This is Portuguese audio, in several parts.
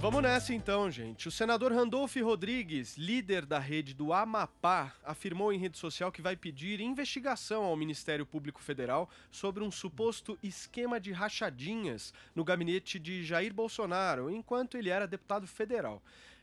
Vamos nessa então, gente. O senador Randolph Rodrigues, líder da rede do Amapá, afirmou em rede social que vai pedir investigação ao Ministério Público Federal sobre um suposto esquema de rachadinhas no gabinete de Jair Bolsonaro, enquanto ele era deputado federal.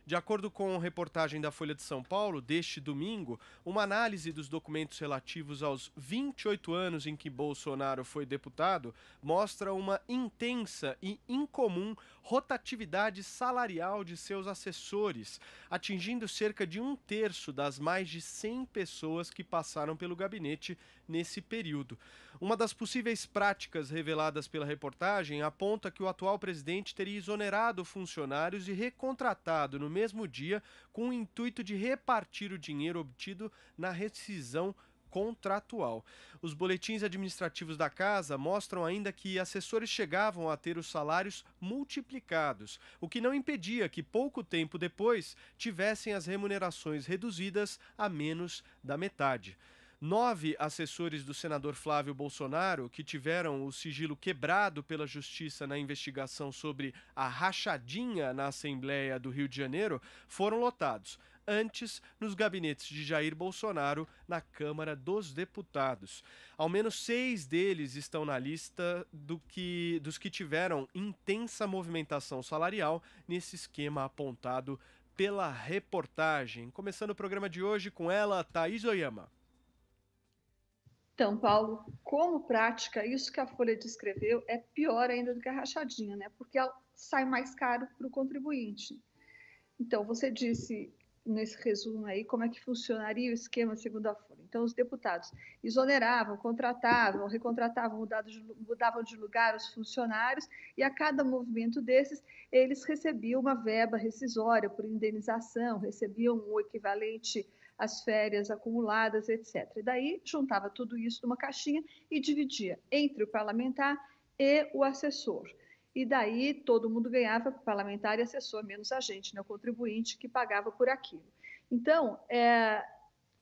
De acordo com reportagem da Folha de São Paulo deste domingo, uma análise dos documentos relativos aos 28 anos em que Bolsonaro foi deputado mostra uma intensa e incomum rotatividade salarial de seus assessores, atingindo cerca de um terço das mais de 100 pessoas que passaram pelo gabinete nesse período. Uma das possíveis práticas reveladas pela reportagem aponta que o atual presidente teria exonerado funcionários e recontratado no mesmo dia com o intuito de repartir o dinheiro obtido na rescisão contratual. Os boletins administrativos da casa mostram ainda que assessores chegavam a ter os salários multiplicados, o que não impedia que pouco tempo depois tivessem as remunerações reduzidas a menos da metade. Nove assessores do senador Flávio Bolsonaro, que tiveram o sigilo quebrado pela justiça na investigação sobre a rachadinha na Assembleia do Rio de Janeiro, foram lotados. Antes, nos gabinetes de Jair Bolsonaro, na Câmara dos Deputados. Ao menos seis deles estão na lista do que, dos que tiveram intensa movimentação salarial nesse esquema apontado pela reportagem. Começando o programa de hoje com ela, Thaís Oyama. Então, Paulo, como prática, isso que a Folha descreveu é pior ainda do que a rachadinha, né? Porque ela sai mais caro para o contribuinte. Então, você disse nesse resumo aí como é que funcionaria o esquema segundo a Folha. Então, os deputados exoneravam, contratavam, recontratavam, mudavam de, lugar os funcionários e a cada movimento desses, eles recebiam uma verba rescisória por indenização, recebiam o equivalente as férias acumuladas, etc. E daí juntava tudo isso numa caixinha e dividia entre o parlamentar e o assessor. E daí todo mundo ganhava, parlamentar e assessor, menos a gente, né, o contribuinte que pagava por aquilo. Então, é,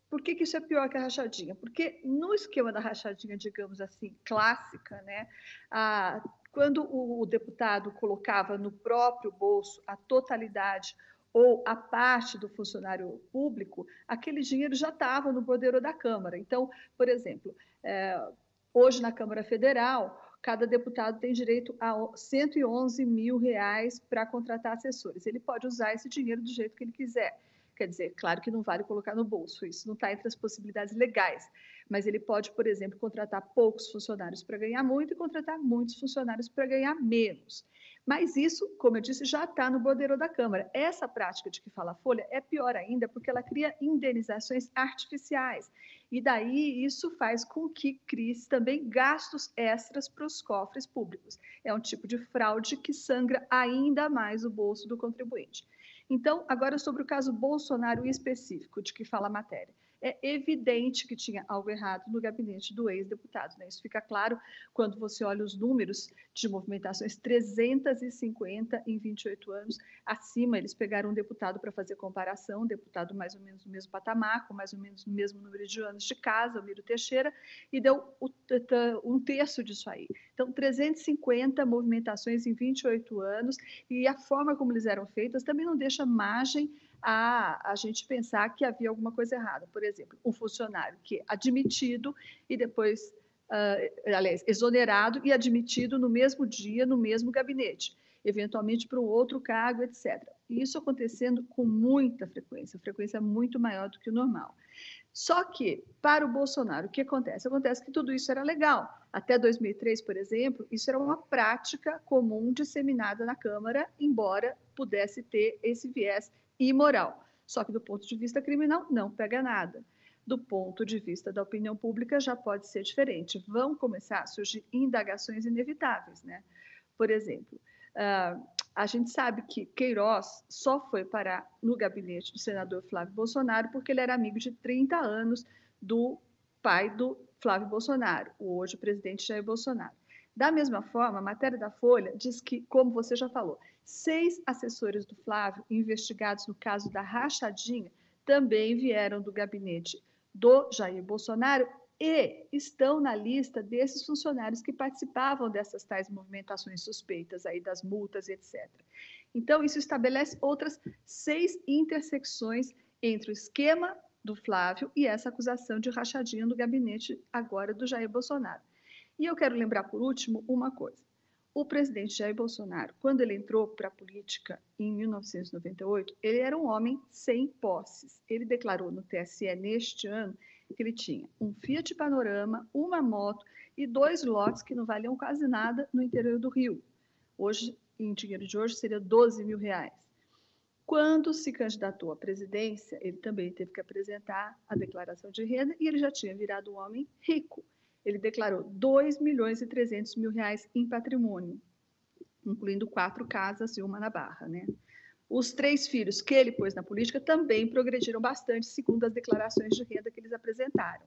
por que, que, isso é pior que a rachadinha? Porque no esquema da rachadinha, digamos assim, clássica, né, a, quando o, o deputado colocava no próprio bolso a totalidade ou a parte do funcionário público, aquele dinheiro já estava no poder da Câmara. Então, por exemplo, é, hoje na Câmara Federal, cada deputado tem direito a 111 mil reais para contratar assessores. Ele pode usar esse dinheiro do jeito que ele quiser. Quer dizer, claro que não vale colocar no bolso, isso não está entre as possibilidades legais, mas ele pode, por exemplo, contratar poucos funcionários para ganhar muito e contratar muitos funcionários para ganhar menos. Mas isso, como eu disse, já está no bordeiro da Câmara. Essa prática de que fala a Folha é pior ainda porque ela cria indenizações artificiais. E daí isso faz com que crie também gastos extras para os cofres públicos. É um tipo de fraude que sangra ainda mais o bolso do contribuinte. Então, agora sobre o caso Bolsonaro específico, de que fala a matéria é evidente que tinha algo errado no gabinete do ex-deputado. Né? Isso fica claro quando você olha os números de movimentações, 350 em 28 anos. Acima, eles pegaram um deputado para fazer comparação, um deputado mais ou menos no mesmo patamar, com mais ou menos o mesmo número de anos de casa, Miro Teixeira, e deu um terço disso aí. Então, 350 movimentações em 28 anos, e a forma como eles eram feitas também não deixa margem a, a gente pensar que havia alguma coisa errada. Por exemplo, um funcionário que é admitido e depois, uh, aliás, exonerado e admitido no mesmo dia, no mesmo gabinete, eventualmente para um outro cargo, etc. E isso acontecendo com muita frequência, frequência muito maior do que o normal. Só que, para o Bolsonaro, o que acontece? Acontece que tudo isso era legal. Até 2003, por exemplo, isso era uma prática comum disseminada na Câmara, embora pudesse ter esse viés imoral. Só que do ponto de vista criminal, não pega nada. Do ponto de vista da opinião pública, já pode ser diferente. Vão começar a surgir indagações inevitáveis, né? Por exemplo, uh, a gente sabe que Queiroz só foi parar no gabinete do senador Flávio Bolsonaro porque ele era amigo de 30 anos do pai do Flávio Bolsonaro, o hoje presidente Jair Bolsonaro. Da mesma forma, a matéria da Folha diz que, como você já falou, seis assessores do Flávio, investigados no caso da rachadinha, também vieram do gabinete do Jair Bolsonaro e estão na lista desses funcionários que participavam dessas tais movimentações suspeitas aí das multas, etc. Então, isso estabelece outras seis intersecções entre o esquema do Flávio e essa acusação de rachadinha no gabinete agora do Jair Bolsonaro. E eu quero lembrar, por último, uma coisa. O presidente Jair Bolsonaro, quando ele entrou para a política em 1998, ele era um homem sem posses. Ele declarou no TSE neste ano que ele tinha um Fiat Panorama, uma moto e dois lotes que não valiam quase nada no interior do Rio. Hoje, em dinheiro de hoje, seria 12 mil reais. Quando se candidatou à presidência, ele também teve que apresentar a declaração de renda e ele já tinha virado um homem rico. Declarou 2 milhões e 300 mil reais em patrimônio, incluindo quatro casas e uma na Barra, né? Os três filhos que ele pôs na política também progrediram bastante, segundo as declarações de renda que eles apresentaram.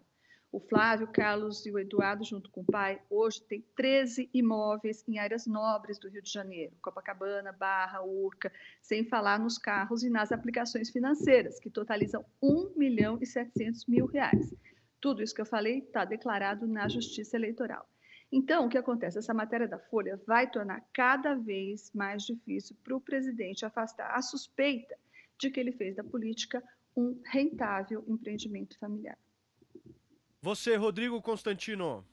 O Flávio, Carlos e o Eduardo, junto com o pai, hoje tem 13 imóveis em áreas nobres do Rio de Janeiro, Copacabana, Barra, Urca, sem falar nos carros e nas aplicações financeiras, que totalizam 1 milhão e 700 mil reais. Tudo isso que eu falei está declarado na Justiça Eleitoral. Então, o que acontece? Essa matéria da Folha vai tornar cada vez mais difícil para o presidente afastar a suspeita de que ele fez da política um rentável empreendimento familiar. Você, Rodrigo Constantino.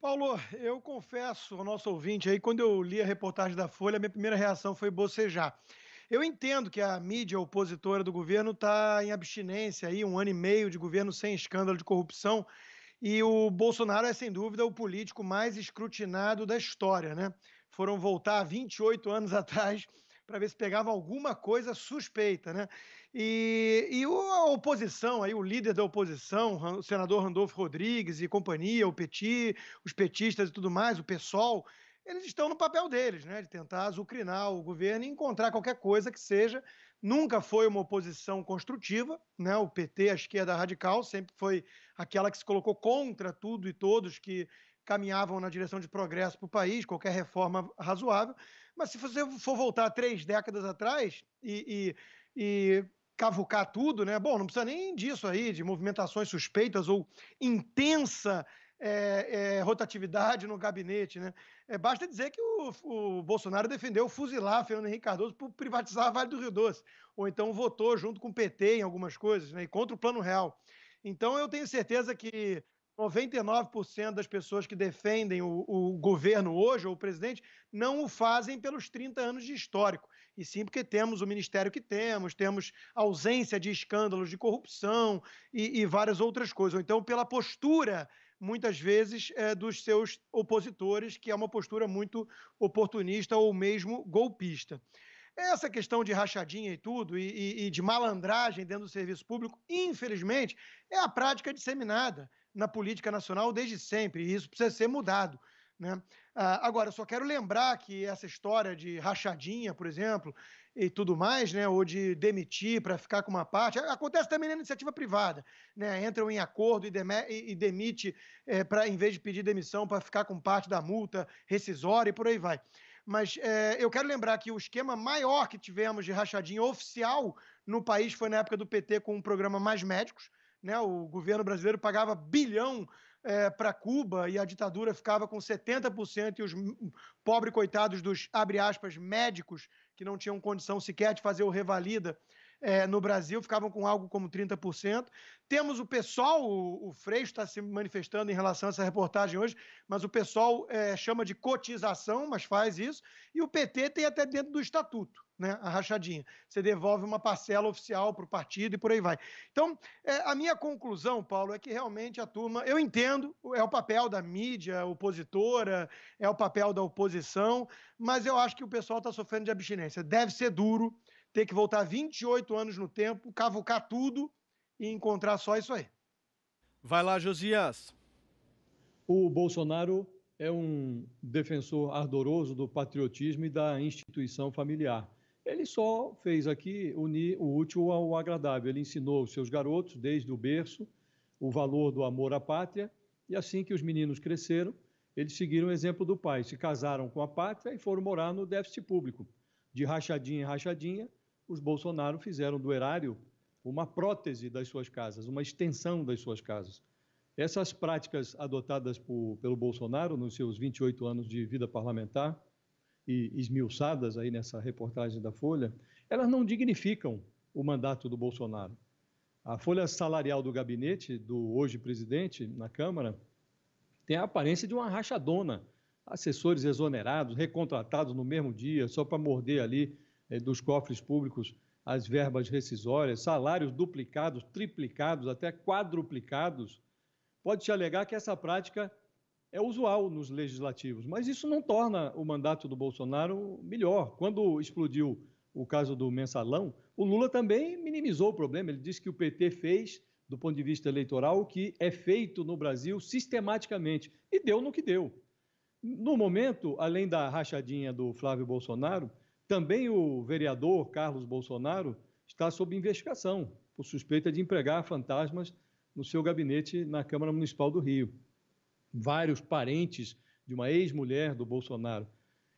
Paulo, eu confesso ao nosso ouvinte aí, quando eu li a reportagem da Folha, a minha primeira reação foi bocejar. Eu entendo que a mídia opositora do governo está em abstinência aí, um ano e meio de governo sem escândalo de corrupção, e o Bolsonaro é, sem dúvida, o político mais escrutinado da história, né? Foram voltar 28 anos atrás para ver se pegava alguma coisa suspeita, né? E, e a oposição, aí, o líder da oposição, o senador Randolfo Rodrigues e companhia, o Petit, os petistas e tudo mais, o PSOL, eles estão no papel deles, né? De tentar azucrinar o governo e encontrar qualquer coisa que seja. Nunca foi uma oposição construtiva, né? O PT, a esquerda radical, sempre foi aquela que se colocou contra tudo e todos que caminhavam na direção de progresso para o país, qualquer reforma razoável. Mas se você for voltar três décadas atrás e, e, e cavucar tudo, né? Bom, não precisa nem disso aí, de movimentações suspeitas ou intensa é, é, rotatividade no gabinete, né? É, basta dizer que o, o, Bolsonaro defendeu fuzilar Fernando Henrique Cardoso por privatizar a Vale do Rio Doce, ou então votou junto com o PT em algumas coisas, né? E contra o Plano Real. Então eu tenho certeza que 99% das pessoas que defendem o, o, governo hoje, ou o presidente, não o fazem pelos 30 anos de histórico, e sim porque temos o ministério que temos, temos ausência de escândalos de corrupção e, e várias outras coisas, ou então pela postura, muitas vezes, é, dos seus opositores, que é uma postura muito oportunista ou mesmo golpista. Essa questão de rachadinha e tudo, e, e, e de malandragem dentro do serviço público, infelizmente, é a prática disseminada na política nacional desde sempre, e isso precisa ser mudado. Né? Ah, agora, eu só quero lembrar que essa história de rachadinha, por exemplo, e tudo mais, né, ou de demitir para ficar com uma parte, acontece também na iniciativa privada. Né? Entram em acordo e, e demite, é, pra, em vez de pedir demissão, para ficar com parte da multa rescisória e por aí vai. Mas é, eu quero lembrar que o esquema maior que tivemos de rachadinha oficial no país foi na época do PT com o programa Mais Médicos, né? O governo brasileiro pagava bilhão é, para Cuba e a ditadura ficava com 70% e os pobres coitados dos, abre aspas, médicos que não tinham condição sequer de fazer o revalida é, no Brasil ficavam com algo como 30%. Temos o pessoal, o, o Freixo está se manifestando em relação a essa reportagem hoje, mas o pessoal é, chama de cotização, mas faz isso, e o PT tem até dentro do estatuto. Né, a rachadinha. Você devolve uma parcela oficial para o partido e por aí vai. Então, é, a minha conclusão, Paulo, é que realmente a turma, eu entendo, é o papel da mídia opositora, é o papel da oposição, mas eu acho que o pessoal está sofrendo de abstinência. Deve ser duro, ter que voltar 28 anos no tempo, cavucar tudo e encontrar só isso aí. Vai lá, Josias. O Bolsonaro é um defensor ardoroso do patriotismo e da instituição familiar. Ele só fez aqui unir o útil ao agradável. Ele ensinou os seus garotos, desde o berço, o valor do amor à pátria, e assim que os meninos cresceram, eles seguiram o exemplo do pai, se casaram com a pátria e foram morar no déficit público. De rachadinha em rachadinha, os Bolsonaro fizeram do erário uma prótese das suas casas, uma extensão das suas casas. Essas práticas adotadas por, pelo Bolsonaro nos seus 28 anos de vida parlamentar e esmiuçadas aí nessa reportagem da Folha, elas não dignificam o mandato do Bolsonaro. A folha salarial do gabinete do hoje presidente na Câmara tem a aparência de uma rachadona. Assessores exonerados, recontratados no mesmo dia, só para morder ali dos cofres públicos as verbas rescisórias, salários duplicados, triplicados, até quadruplicados. Pode-se alegar que essa prática é usual nos legislativos, mas isso não torna o mandato do Bolsonaro melhor. Quando explodiu o caso do mensalão, o Lula também minimizou o problema. Ele disse que o PT fez, do ponto de vista eleitoral, o que é feito no Brasil sistematicamente. E deu no que deu. No momento, além da rachadinha do Flávio Bolsonaro, também o vereador Carlos Bolsonaro está sob investigação por suspeita de empregar fantasmas no seu gabinete na Câmara Municipal do Rio. Vários parentes de uma ex-mulher do Bolsonaro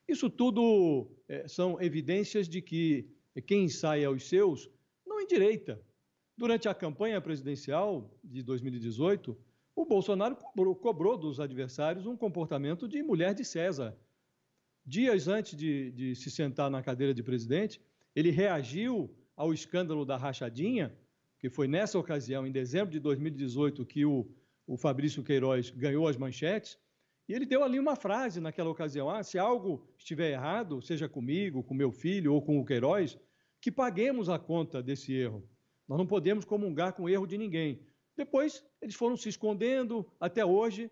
isso tudo é, são evidências de que quem ensaia aos seus não endireita. Durante a campanha presidencial de 2018, o Bolsonaro cobrou, cobrou dos adversários um comportamento de mulher de César. Dias antes de, de se sentar na cadeira de presidente, ele reagiu ao escândalo da rachadinha, que foi nessa ocasião, em dezembro de 2018, que o, o Fabrício Queiroz ganhou as manchetes, e ele deu ali uma frase naquela ocasião: ah, se algo estiver errado, seja comigo, com meu filho ou com o Queiroz, que paguemos a conta desse erro. Nós não podemos comungar com o erro de ninguém. Depois, eles foram se escondendo até hoje.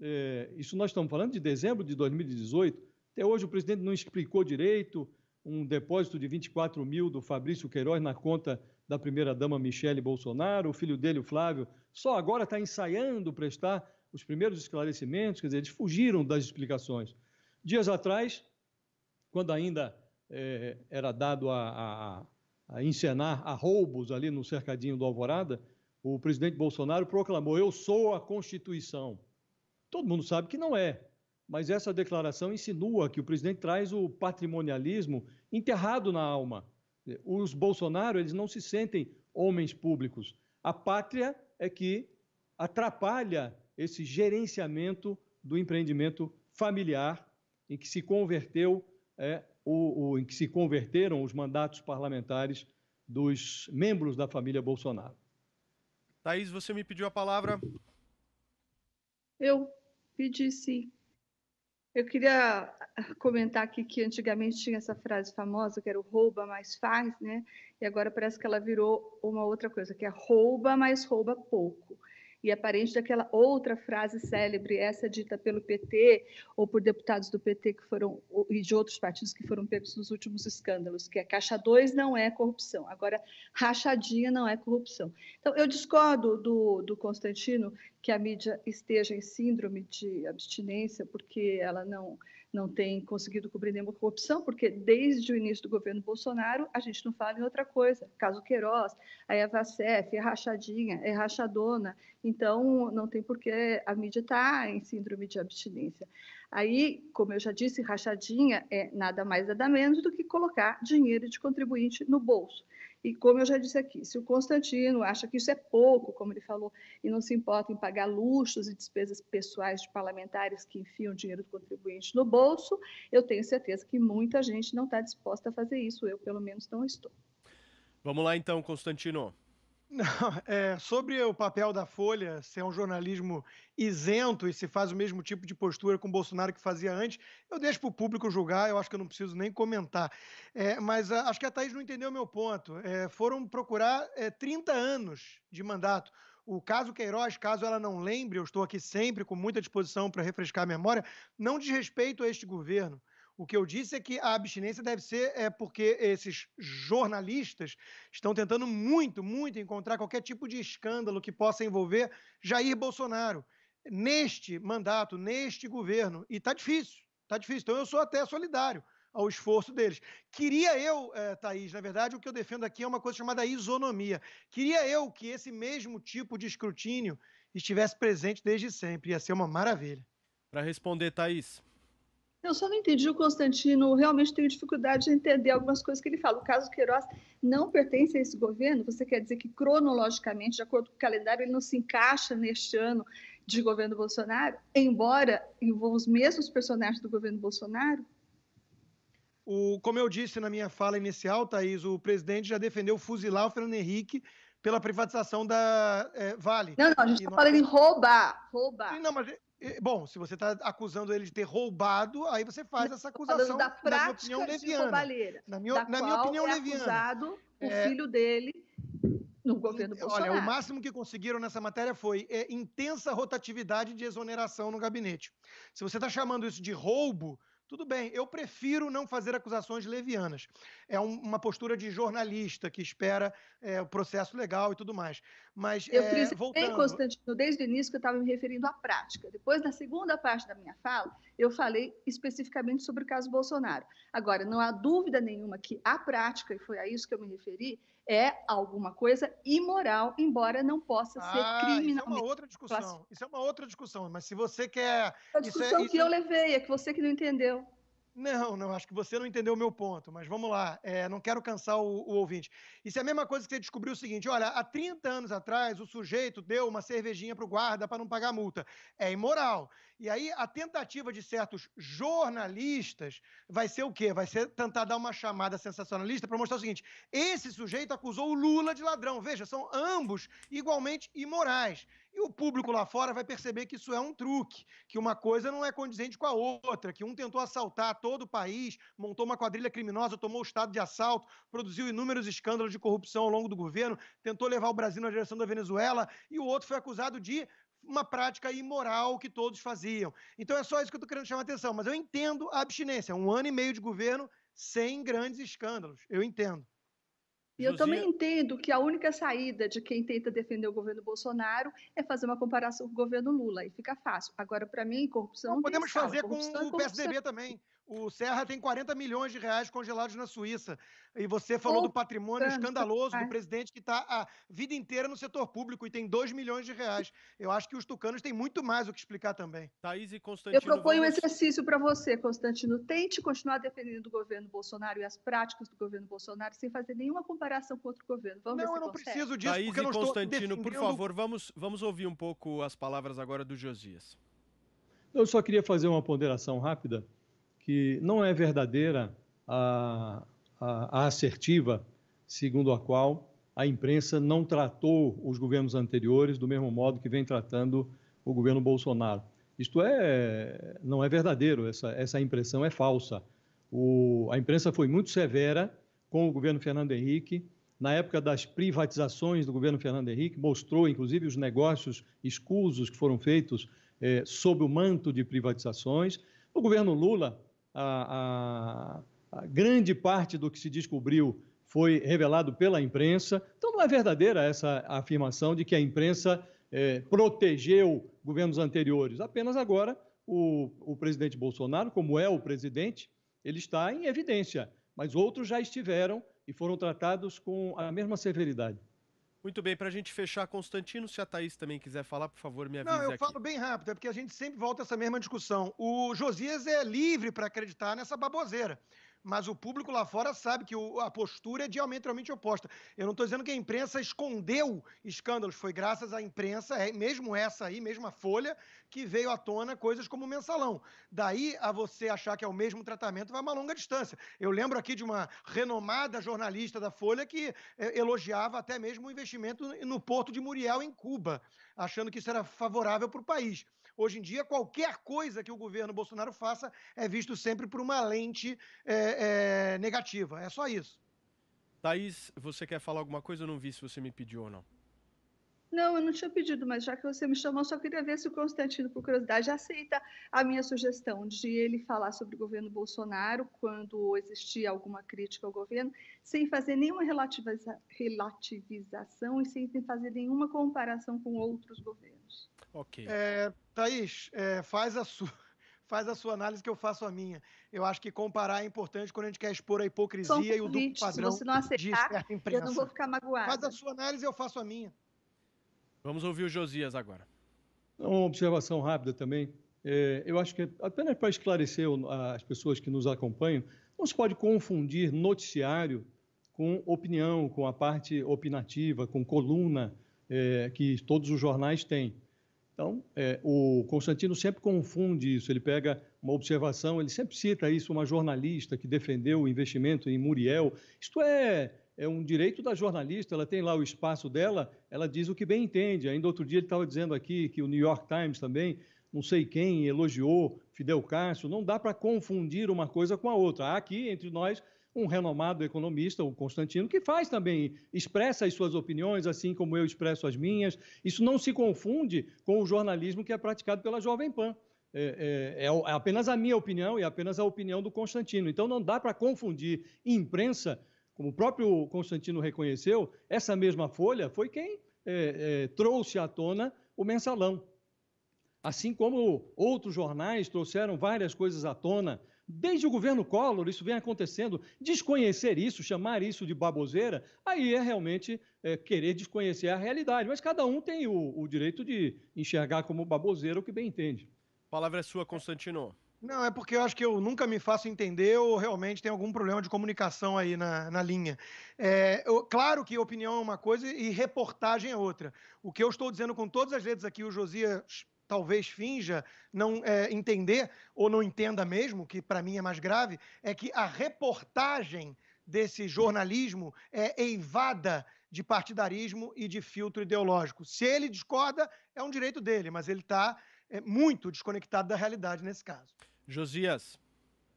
É, isso nós estamos falando de dezembro de 2018. Até hoje o presidente não explicou direito um depósito de 24 mil do Fabrício Queiroz na conta da primeira-dama Michele Bolsonaro. O filho dele, o Flávio, só agora está ensaiando prestar os primeiros esclarecimentos, quer dizer, eles fugiram das explicações. Dias atrás, quando ainda é, era dado a, a, a encenar a roubos ali no cercadinho do Alvorada, o presidente Bolsonaro proclamou: Eu sou a Constituição. Todo mundo sabe que não é, mas essa declaração insinua que o presidente traz o patrimonialismo enterrado na alma. Os Bolsonaro, eles não se sentem homens públicos. A pátria é que atrapalha esse gerenciamento do empreendimento familiar em que se converteu é, o, o, em que se converteram os mandatos parlamentares dos membros da família Bolsonaro. Thaís, você me pediu a palavra. Eu pedi sim. Eu queria comentar aqui que antigamente tinha essa frase famosa que era o rouba mais faz, né? E agora parece que ela virou uma outra coisa, que é rouba mais rouba pouco e é parente daquela outra frase célebre, essa dita pelo PT ou por deputados do PT que foram e de outros partidos que foram pegos nos últimos escândalos, que é caixa 2 não é corrupção. Agora, rachadinha não é corrupção. Então, eu discordo do, do Constantino que a mídia esteja em síndrome de abstinência, porque ela não não tem conseguido cobrir nenhuma corrupção, porque desde o início do governo Bolsonaro a gente não fala em outra coisa. Caso Queiroz, a Evacef, é rachadinha, é rachadona, então não tem por que a mídia estar tá em síndrome de abstinência. Aí, como eu já disse, rachadinha é nada mais nada menos do que colocar dinheiro de contribuinte no bolso. E como eu já disse aqui, se o Constantino acha que isso é pouco, como ele falou, e não se importa em pagar luxos e despesas pessoais de parlamentares que enfiam dinheiro do contribuinte no bolso, eu tenho certeza que muita gente não está disposta a fazer isso. Eu, pelo menos, não estou. Vamos lá, então, Constantino. Não, é, sobre o papel da Folha ser um jornalismo isento e se faz o mesmo tipo de postura com o Bolsonaro que fazia antes, eu deixo para o público julgar, eu acho que eu não preciso nem comentar. É, mas a, ah, acho que a Thaís não entendeu o meu ponto. É, foram procurar 30 é, anos de mandato. O caso Queiroz, caso ela não lembre, eu estou aqui sempre com muita disposição para refrescar a memória, não diz respeito a este governo. O que eu disse é que a abstinência deve ser é porque esses jornalistas estão tentando muito, muito encontrar qualquer tipo de escândalo que possa envolver Jair Bolsonaro neste mandato, neste governo. E está difícil, está difícil. Então eu sou até solidário ao esforço deles. Queria eu, é, Thaís, na verdade, o que eu defendo aqui é uma coisa chamada isonomia. Queria eu que esse mesmo tipo de escrutínio estivesse presente desde sempre. Ia ser uma maravilha. Para responder, Thaís. Eu só não entendi o Constantino, realmente tenho dificuldade de entender algumas coisas que ele fala. O caso Queiroz não pertence a esse governo? Você quer dizer que, cronologicamente, de acordo com o calendário, ele não se encaixa neste ano de governo Bolsonaro, embora envolva os mesmos personagens do governo Bolsonaro? O, como eu disse na minha fala inicial, Thaís, o presidente já defendeu fuzilar o Fernando Henrique pela privatização da é, Vale. Não, não, a gente está falando em roubar, roubar. Não, mas Bom, se você está acusando ele de ter roubado, aí você faz essa acusação. Da prática na minha opinião, leviana. Roubalheira, na minha, na minha opinião, é leviana. acusado o é... filho dele no governo Bolsonaro. Olha, o máximo que conseguiram nessa matéria foi é, intensa rotatividade de exoneração no gabinete. Se você está chamando isso de roubo, tudo bem, eu prefiro não fazer acusações levianas. É um, uma postura de jornalista que espera é, o processo legal e tudo mais. Mas, eu é, voltando... Constantino, desde o início que eu estava me referindo à prática. Depois, na segunda parte da minha fala, eu falei especificamente sobre o caso Bolsonaro. Agora, não há dúvida nenhuma que a prática, e foi a isso que eu me referi, é alguma coisa imoral, embora não possa ser ah, criminalmente. Isso é uma outra discussão. Isso é uma outra discussão. Mas se você quer. A discussão isso é, que eu levei, é que você que não entendeu. Não, não, acho que você não entendeu o meu ponto, mas vamos lá, é, não quero cansar o, o, ouvinte. Isso é a mesma coisa que você descobriu o seguinte: olha, há 30 anos atrás o sujeito deu uma cervejinha para o guarda para não pagar multa. É imoral. E aí a tentativa de certos jornalistas vai ser o quê? Vai ser tentar dar uma chamada sensacionalista para mostrar o seguinte: esse sujeito acusou o Lula de ladrão. Veja, são ambos igualmente imorais. E o público lá fora vai perceber que isso é um truque, que uma coisa não é condizente com a outra, que um tentou assaltar todo o país, montou uma quadrilha criminosa, tomou o estado de assalto, produziu inúmeros escândalos de corrupção ao longo do governo, tentou levar o Brasil na direção da Venezuela, e o outro foi acusado de uma prática imoral que todos faziam. Então é só isso que eu estou querendo chamar a atenção. Mas eu entendo a abstinência. Um ano e meio de governo sem grandes escândalos. Eu entendo. E eu também entendo que a única saída de quem tenta defender o governo Bolsonaro é fazer uma comparação com o governo Lula. E fica fácil. Agora, para mim, corrupção. Não, podemos fazer com é o PSDB também. O Serra tem 40 milhões de reais congelados na Suíça. E você falou do patrimônio escandaloso do presidente que está a vida inteira no setor público e tem 2 milhões de reais. Eu acho que os tucanos têm muito mais o que explicar também. Thaís e Constantino. Eu proponho vamos... um exercício para você, Constantino. Tente continuar defendendo o governo Bolsonaro e as práticas do governo Bolsonaro sem fazer nenhuma comparação com outro governo. Vamos não, eu não consegue. preciso disso. Thaís porque eu não Constantino, por favor, vamos, vamos ouvir um pouco as palavras agora do Josias. Eu só queria fazer uma ponderação rápida que não é verdadeira a, a, a assertiva segundo a qual a imprensa não tratou os governos anteriores do mesmo modo que vem tratando o governo Bolsonaro. Isto é, não é verdadeiro, essa, essa impressão é falsa. O, a imprensa foi muito severa com o governo Fernando Henrique. Na época das privatizações do governo Fernando Henrique, mostrou inclusive os negócios escusos que foram feitos eh, sob o manto de privatizações. O governo Lula a, a, a grande parte do que se descobriu foi revelado pela imprensa. Então, não é verdadeira essa afirmação de que a imprensa é, protegeu governos anteriores. Apenas agora o, o, presidente Bolsonaro, como é o presidente, ele está em evidência, mas outros já estiveram e foram tratados com a mesma severidade. Muito bem, para a gente fechar, Constantino, se a Thaís também quiser falar, por favor, me avise Não, eu aqui. falo bem rápido, é porque a gente sempre volta a essa mesma discussão. O Josias é livre para acreditar nessa baboseira mas o público lá fora sabe que o, a postura é diametralmente oposta. Eu não estou dizendo que a imprensa escondeu escândalos, foi graças à imprensa, é, mesmo essa aí, mesmo a Folha, que veio à tona coisas como o mensalão. Daí a você achar que é o mesmo tratamento vai uma longa distância. Eu lembro aqui de uma renomada jornalista da Folha que é, elogiava até mesmo o investimento no porto de Muriel, em Cuba, achando que isso era favorável para o país. Hoje em dia, qualquer coisa que o governo Bolsonaro faça é visto sempre por uma lente é, é, negativa. É só isso. Thaís, você quer falar alguma coisa? Eu não vi se você me pediu ou não. Não, eu não tinha pedido, mas já que você me chamou, só queria ver se o Constantino, por curiosidade, aceita a minha sugestão de ele falar sobre o governo Bolsonaro quando existia alguma crítica ao governo, sem fazer nenhuma relativiza relativização e sem fazer nenhuma comparação com outros governos. Ok. É, Thaís, é, faz a sua faz a sua análise que eu faço a minha. Eu acho que comparar é importante quando a gente quer expor a hipocrisia um e o duplo padrão se você não aceitar. Eu não vou ficar magoado. Faz a sua análise e eu faço a minha. Vamos ouvir o Josias agora. Uma observação rápida também. é, eu acho que apenas para esclarecer as pessoas que nos acompanham, não se pode confundir noticiário com opinião, com a parte opinativa, com coluna é, que todos os jornais têm. Então, é, o Constantino sempre confunde isso. Ele pega uma observação, ele sempre cita isso, uma jornalista que defendeu o investimento em Muriel. Isto é, é um direito da jornalista, ela tem lá o espaço dela, ela diz o que bem entende. Ainda outro dia ele estava dizendo aqui que o New York Times também, não sei quem, elogiou Fidel Castro. Não dá para confundir uma coisa com a outra. Há aqui entre nós um renomado economista, o Constantino, que faz também, expressa as suas opiniões, assim como eu expresso as minhas. Isso não se confunde com o jornalismo que é praticado pela Jovem Pan. É, é, é apenas a minha opinião e apenas a opinião do Constantino. Então não dá para confundir imprensa, como o próprio Constantino reconheceu, essa mesma folha foi quem é, é trouxe à tona o mensalão. Assim como outros jornais trouxeram várias coisas à tona Desde o governo Collor, isso vem acontecendo. Desconhecer isso, chamar isso de baboseira, aí é realmente é, querer desconhecer a realidade. Mas cada um tem o, o direito de enxergar como baboseira o que bem entende. Palavra é sua, Constantino. Não, é porque eu acho que eu nunca me faço entender ou realmente tem algum problema de comunicação aí na, na linha. É, eu, claro que opinião é uma coisa e reportagem é outra. O que eu estou dizendo com todas as letras aqui, o Josias talvez finja não é, entender, ou não entenda mesmo, que para mim é mais grave, é que a reportagem desse jornalismo é eivada de partidarismo e de filtro ideológico. Se ele discorda, é um direito dele, mas ele está é, muito desconectado da realidade nesse caso. Josias.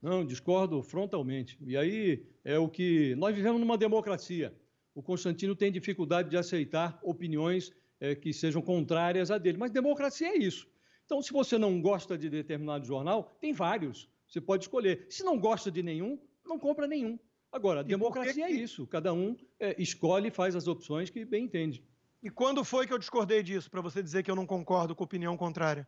Não, discordo frontalmente. E aí é o que. Nós vivemos numa democracia. O Constantino tem dificuldade de aceitar opiniões é, que sejam contrárias a dele. Mas democracia é isso. Então, se você não gosta de determinado jornal, tem vários. Você pode escolher. Se não gosta de nenhum, não compra nenhum. Agora, democracia é isso. Cada um é, escolhe e faz as opções que bem entende. E quando foi que eu discordei disso, para você dizer que eu não concordo com a opinião contrária?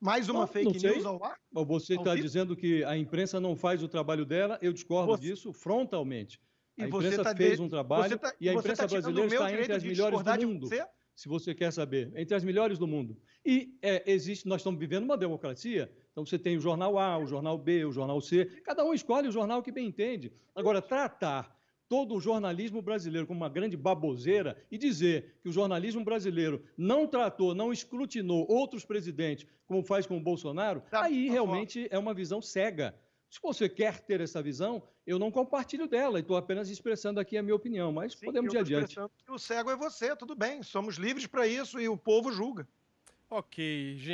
Mais uma não, fake não news ao ar? Você está dizendo que a imprensa não faz o trabalho dela, eu discordo você... disso frontalmente. A imprensa tá fez de... um trabalho tá... e a imprensa tá brasileira está entre as melhores do mundo. Você? Se você quer saber, entre as melhores do mundo. E é, existe, nós estamos vivendo uma democracia, então você tem o jornal A, o jornal B, o jornal C, cada um escolhe o jornal que bem entende. Agora, tratar todo o jornalismo brasileiro como uma grande baboseira e dizer que o jornalismo brasileiro não tratou, não escrutinou outros presidentes, como faz com o Bolsonaro, aí realmente é uma visão cega se você quer ter essa visão, eu não compartilho dela, estou apenas expressando aqui a minha opinião, mas Sim, podemos ir adiante. o cego é você, tudo bem, somos livres para isso e o povo julga. Ok, gente.